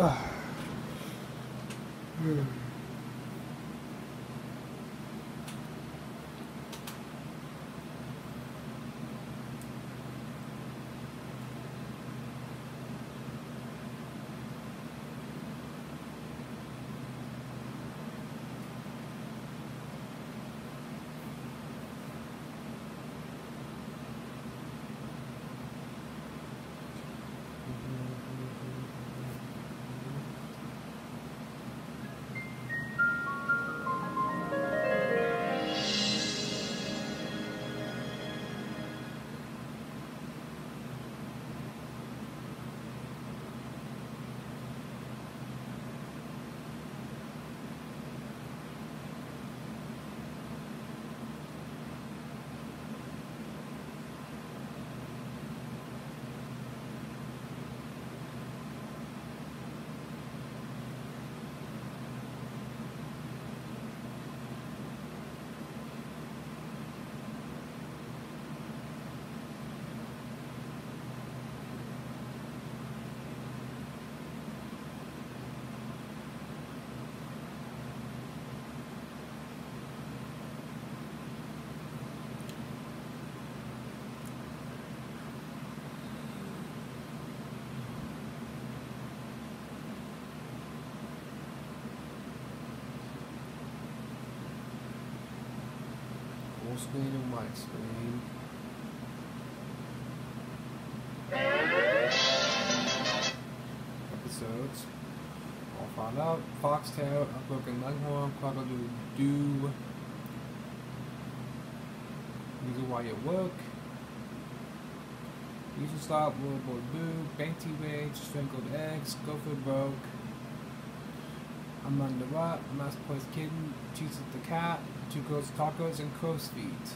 아. 음. Screen and white screen. Episodes. All Fowled Up. Foxtail, A Broken Leghorn, Crocodile Do, Weasel While You Work. Weasel Stop, World War Boo, Banty Raids, Strangled Eggs, Go for Broke. The rot, Mass Place Kitten, Cheese It the Cat, Two Girls Tacos, and Crow's Feat.